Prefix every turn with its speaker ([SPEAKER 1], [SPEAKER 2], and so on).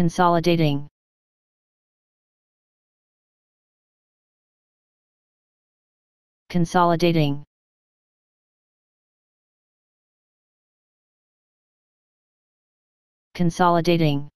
[SPEAKER 1] consolidating. Consolidating. Consolidating.